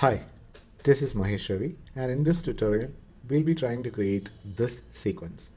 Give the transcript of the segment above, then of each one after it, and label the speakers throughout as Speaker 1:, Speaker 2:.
Speaker 1: Hi, this is Mahesh Ravi and in this tutorial we'll be trying to create this sequence.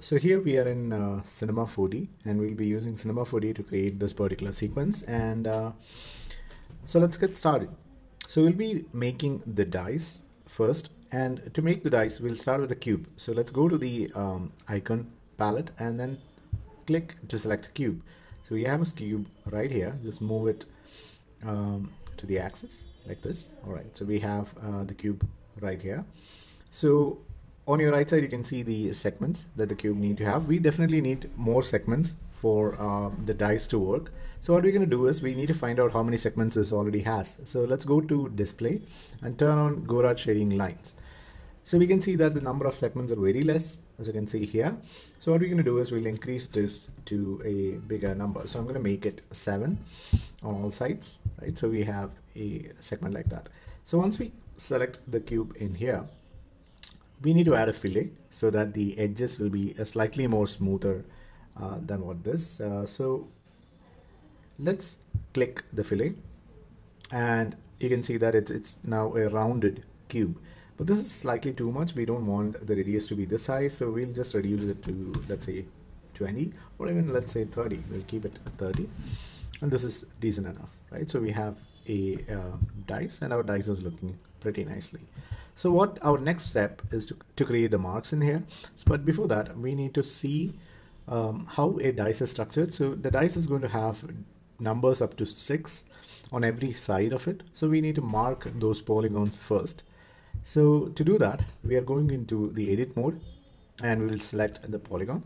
Speaker 1: So here we are in uh, Cinema 4D and we'll be using Cinema 4D to create this particular sequence and uh, so let's get started. So we'll be making the dice first and to make the dice we'll start with the cube. So let's go to the um, icon palette and then click to select a cube. So we have a cube right here, just move it um, to the axis like this. All right, so we have uh, the cube right here. So on your right side, you can see the segments that the cube need to have. We definitely need more segments for uh, the dice to work. So what we're going to do is we need to find out how many segments this already has. So let's go to display and turn on Gouraud shading lines. So we can see that the number of segments are very less as you can see here. So what we're going to do is we'll increase this to a bigger number. So I'm going to make it 7 on all sides, right? So we have a segment like that. So once we select the cube in here, we need to add a fillet so that the edges will be slightly more smoother uh, than what this. Uh, so let's click the fillet and you can see that it's, it's now a rounded cube. But this is slightly too much. We don't want the radius to be this high, so we'll just reduce it to, let's say, 20 or even let's say 30. We'll keep it 30. And this is decent enough, right? So we have a uh, dice and our dice is looking pretty nicely. So what our next step is to, to create the marks in here. But before that, we need to see um, how a dice is structured. So the dice is going to have numbers up to six on every side of it. So we need to mark those polygons first. So to do that, we are going into the edit mode and we will select the polygon,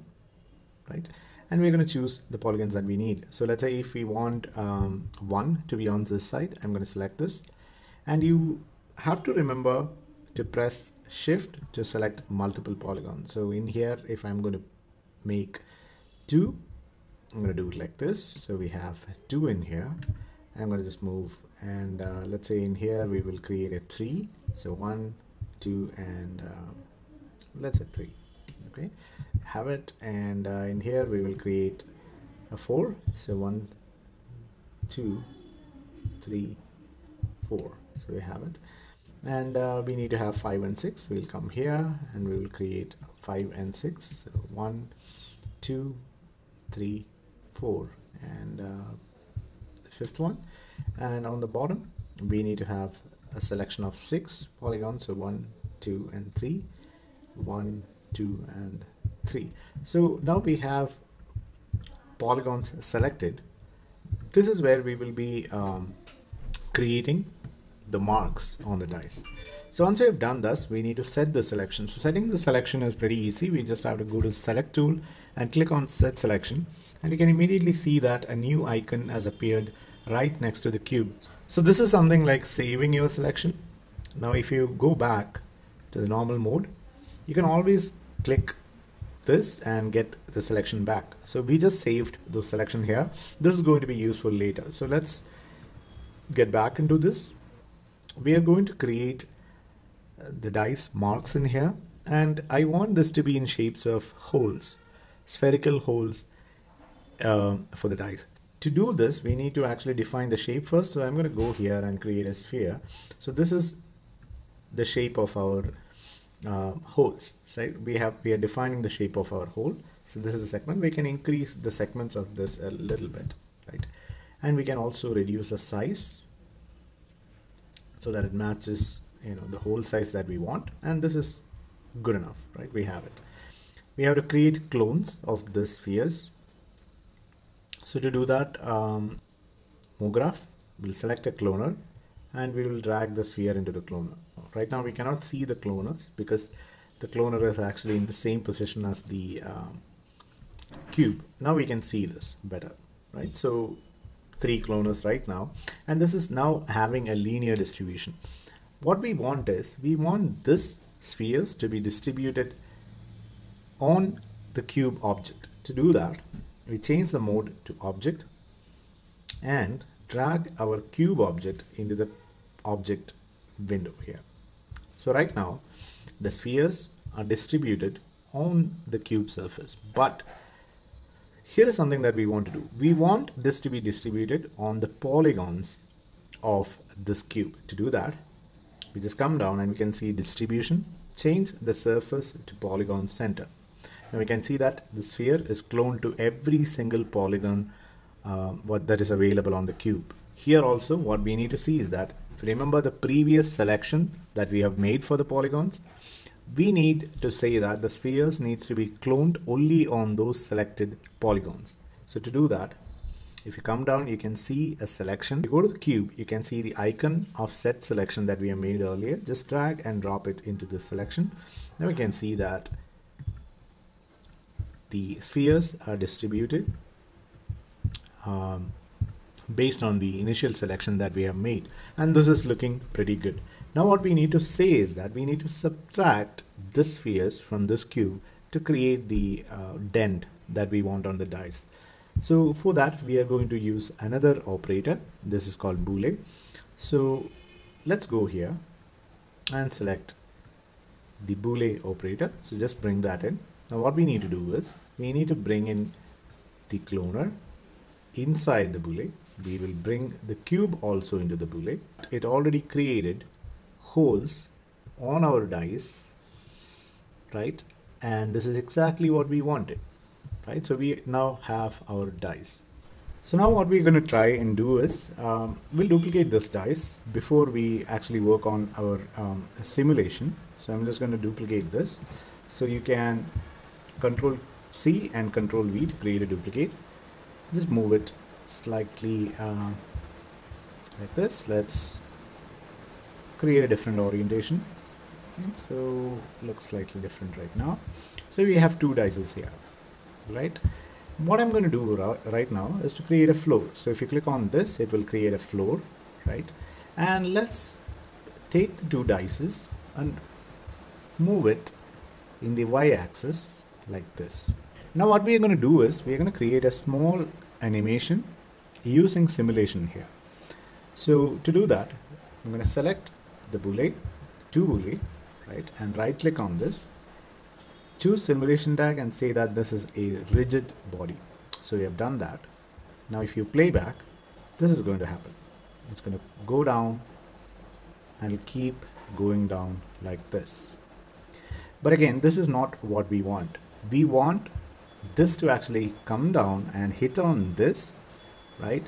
Speaker 1: right? And we're going to choose the polygons that we need. So let's say if we want um, one to be on this side, I'm going to select this. And you have to remember to press shift to select multiple polygons. So in here, if I'm going to make two, I'm going to do it like this. So we have two in here. I'm going to just move and uh, let's say in here we will create a three. So one two and uh, let's say three okay? Have it. And uh, in here we will create a four. So one two three four. So we have it. And uh, we need to have five and six. We'll come here and we will create five and six. So one two three four. And uh, the fifth one and on the bottom we need to have a selection of six polygons so one two and three. One two and three. So now we have polygons selected. This is where we will be um, creating the marks on the dice. So once we have done this we need to set the selection. So setting the selection is pretty easy. We just have to go to select tool and click on set selection. And you can immediately see that a new icon has appeared right next to the cube. So this is something like saving your selection. Now if you go back to the normal mode, you can always click this and get the selection back. So we just saved the selection here. This is going to be useful later. So let's get back into this. We are going to create uh, the dice marks in here and I want this to be in shapes of holes, spherical holes uh, for the dice to do this, we need to actually define the shape first. So I'm going to go here and create a sphere. So this is the shape of our uh, holes. So we have we are defining the shape of our hole. So this is a segment. We can increase the segments of this a little bit, right? And we can also reduce the size so that it matches you know the hole size that we want. And this is good enough, right? We have it. We have to create clones of the spheres so to do that, um, MoGraph will select a cloner and we will drag the sphere into the cloner. Right now we cannot see the cloners because the cloner is actually in the same position as the um, cube. Now we can see this better, right? So three cloners right now, and this is now having a linear distribution. What we want is, we want this spheres to be distributed on the cube object. To do that, we change the mode to object and drag our cube object into the object window here. So right now the spheres are distributed on the cube surface but here is something that we want to do. We want this to be distributed on the polygons of this cube. To do that, we just come down and we can see distribution, change the surface to polygon center. Now we can see that the sphere is cloned to every single polygon uh, what that is available on the cube. Here also what we need to see is that if you remember the previous selection that we have made for the polygons, we need to say that the spheres needs to be cloned only on those selected polygons. So to do that, if you come down, you can see a selection. If You go to the cube, you can see the icon of set selection that we have made earlier. Just drag and drop it into this selection. Now we can see that the spheres are distributed um, based on the initial selection that we have made. And this is looking pretty good. Now what we need to say is that we need to subtract this spheres from this cube to create the uh, dent that we want on the dice. So for that we are going to use another operator. This is called Boole. So let's go here and select the Boole operator. So just bring that in. Now what we need to do is we need to bring in the cloner inside the Boole. We will bring the cube also into the Boole. It already created holes on our dice, right? And this is exactly what we wanted, right? So we now have our dice. So now what we're going to try and do is um, we'll duplicate this dice before we actually work on our um, simulation. So I'm just going to duplicate this. So you can control C and control V to create a duplicate. Just move it slightly uh, like this. Let's create a different orientation. So looks slightly different right now. So we have two dices here, right? What I'm going to do right now is to create a floor. So if you click on this, it will create a floor, right? And let's take the two dices and move it in the y-axis like this. Now what we are going to do is we are going to create a small animation using simulation here. So to do that, I'm going to select the Boole, to Boole, right, and right click on this. Choose simulation tag and say that this is a rigid body. So we have done that. Now if you play back, this is going to happen. It's going to go down and keep going down like this. But again, this is not what we want. We want this to actually come down and hit on this, right?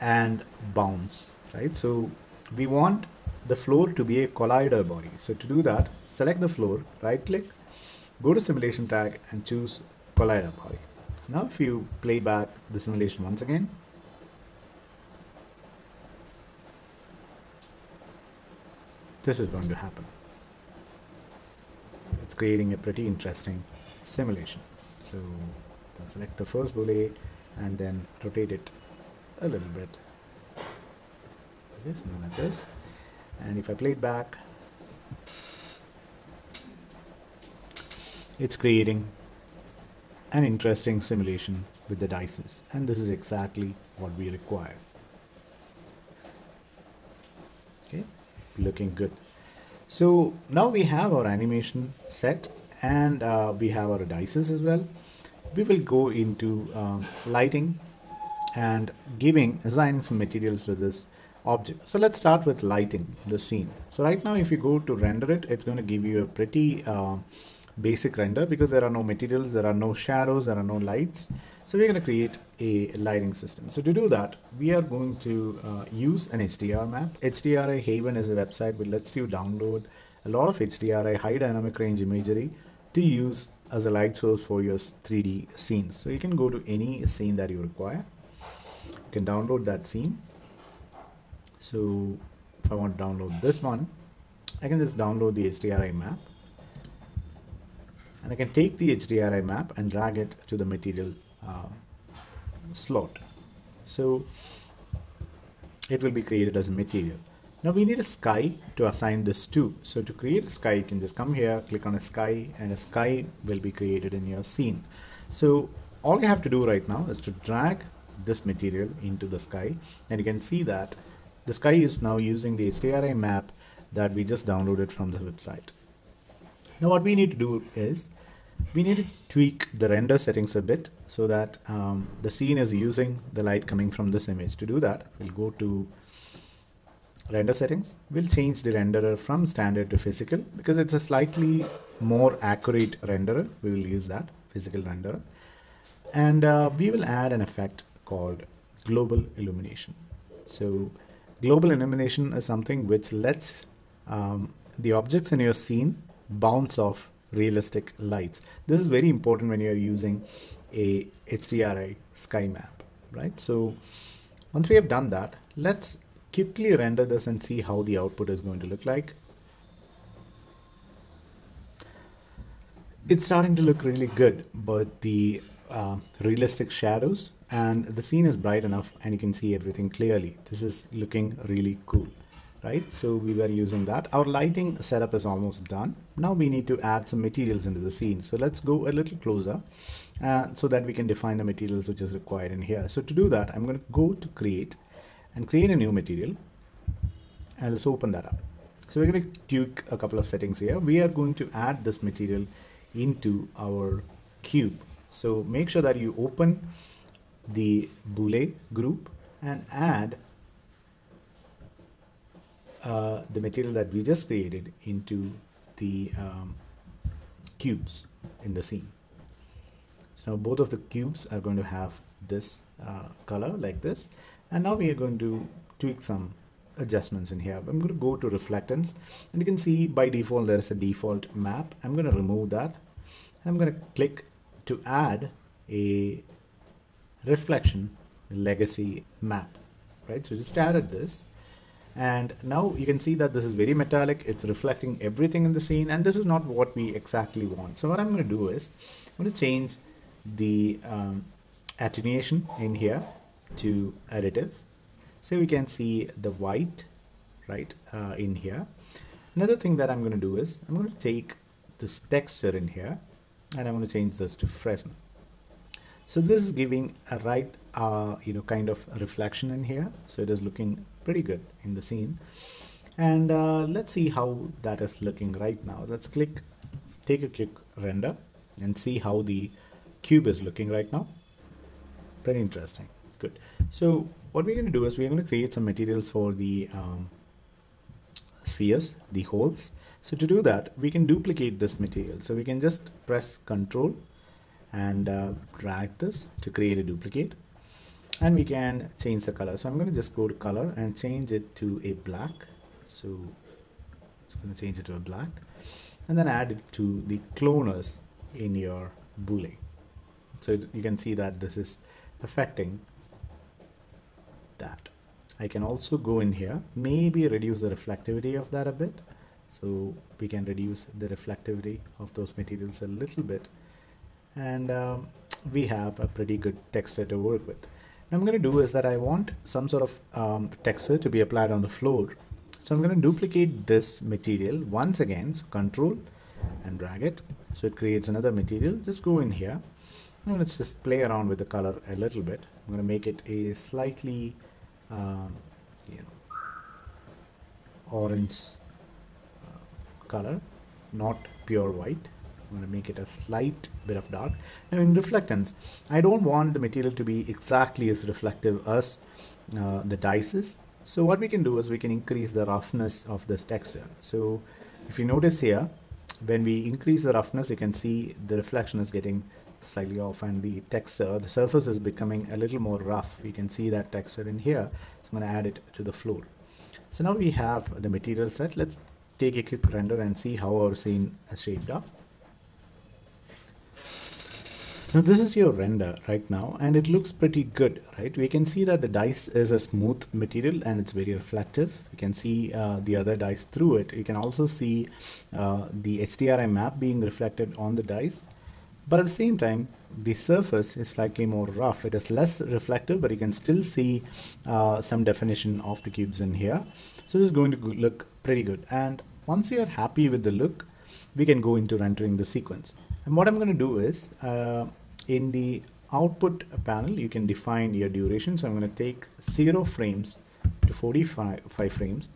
Speaker 1: And bounce, right? So we want the floor to be a collider body. So to do that, select the floor, right click, go to simulation tag and choose collider body. Now if you play back the simulation once again, this is going to happen. It's creating a pretty interesting simulation. So select the first Boole and then rotate it a little bit. Okay, something like this. And if I play it back it's creating an interesting simulation with the dices. And this is exactly what we require. Okay? Looking good. So now we have our animation set and uh, we have our dices as well we will go into um, lighting and giving assigning some materials to this object. So let's start with lighting the scene. So right now if you go to render it, it's going to give you a pretty uh, basic render because there are no materials, there are no shadows, there are no lights. So we're going to create a lighting system. So to do that, we are going to uh, use an HDR map. HDRI Haven is a website which lets you download a lot of HDRI high dynamic range imagery to use as a light source for your 3D scenes. So you can go to any scene that you require. You can download that scene so if I want to download this one I can just download the HDRI map and I can take the HDRI map and drag it to the material uh, slot so it will be created as a material now we need a sky to assign this to so to create a sky you can just come here click on a sky and a sky will be created in your scene so all you have to do right now is to drag this material into the sky and you can see that the sky is now using the HDRI map that we just downloaded from the website. Now what we need to do is we need to tweak the render settings a bit so that um, the scene is using the light coming from this image. To do that, we'll go to render settings. We'll change the renderer from standard to physical because it's a slightly more accurate renderer. We will use that physical renderer. And uh, we will add an effect called global illumination. So global illumination is something which lets um, the objects in your scene bounce off realistic lights. This is very important when you're using a HDRI sky map, right? So once we have done that, let's quickly render this and see how the output is going to look like. It's starting to look really good, but the uh, realistic shadows and the scene is bright enough and you can see everything clearly. This is looking really cool right? So we were using that. Our lighting setup is almost done. Now we need to add some materials into the scene. So let's go a little closer uh, so that we can define the materials which is required in here. So to do that, I'm going to go to create and create a new material. And let's open that up. So we're going to tweak a couple of settings here. We are going to add this material into our cube. So make sure that you open the Boole group and add uh, the material that we just created into the um, cubes in the scene. So now both of the cubes are going to have this uh, color like this. And now we are going to tweak some adjustments in here. I'm going to go to reflectance and you can see by default there is a default map. I'm going to remove that. and I'm going to click to add a reflection legacy map, right? So just added this and now you can see that this is very metallic it's reflecting everything in the scene and this is not what we exactly want so what I'm going to do is I'm going to change the um, attenuation in here to additive. So we can see the white right uh, in here. Another thing that I'm going to do is I'm going to take this texture in here and I'm going to change this to Fresnel so this is giving a right uh, you know kind of reflection in here. So it is looking pretty good in the scene. And uh, let's see how that is looking right now. Let's click take a quick render and see how the cube is looking right now. Very interesting good. So what we're going to do is we're going to create some materials for the um, spheres the holes. So to do that we can duplicate this material. So we can just press control and uh, drag this to create a duplicate. And we can change the color. So I'm going to just go to color and change it to a black. So I'm going to change it to a black. And then add it to the cloners in your Boole so you can see that this is affecting that I can also go in here maybe reduce the reflectivity of that a bit so we can reduce the reflectivity of those materials a little bit and um, we have a pretty good texture to work with What I'm going to do is that I want some sort of um, texture to be applied on the floor. So I'm going to duplicate this material once again, so control and drag it. So it creates another material. Just go in here. And let's just play around with the color a little bit. I'm going to make it a slightly, um, you know, orange uh, color, not pure white. I'm going to make it a slight bit of dark. Now in reflectance, I don't want the material to be exactly as reflective as uh, the dice is. So what we can do is we can increase the roughness of this texture. So if you notice here, when we increase the roughness, you can see the reflection is getting slightly off and the texture, the surface is becoming a little more rough. You can see that texture in here. So I'm going to add it to the floor. So now we have the material set. Let's take a quick render and see how our scene is shaped up. Now this is your render right now and it looks pretty good, right? We can see that the dice is a smooth material and it's very reflective. You can see uh, the other dice through it. You can also see uh, the HDRI map being reflected on the dice. But at the same time, the surface is slightly more rough. It is less reflective, but you can still see uh, some definition of the cubes in here. So this is going to look pretty good. And once you are happy with the look, we can go into rendering the sequence. And what I'm going to do is, uh, in the output panel you can define your duration so I'm going to take 0 frames to 45 frames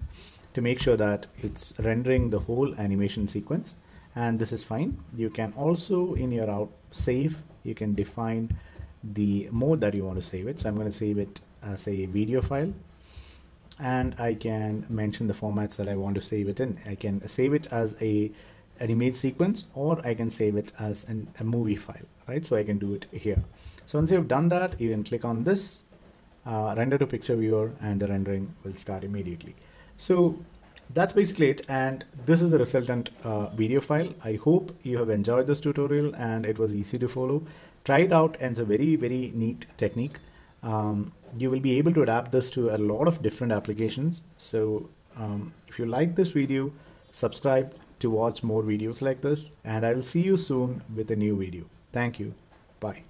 Speaker 1: to make sure that it's rendering the whole animation sequence and this is fine. You can also in your out save, you can define the mode that you want to save it. So I'm going to save it as a video file and I can mention the formats that I want to save it in. I can save it as a an image sequence or I can save it as an, a movie file, right? So I can do it here. So once you've done that, you can click on this, uh, render to picture viewer and the rendering will start immediately. So that's basically it and this is the resultant uh, video file. I hope you have enjoyed this tutorial and it was easy to follow. Try it out and it's a very, very neat technique. Um, you will be able to adapt this to a lot of different applications. So um, if you like this video, subscribe to watch more videos like this and I will see you soon with a new video. Thank you. Bye.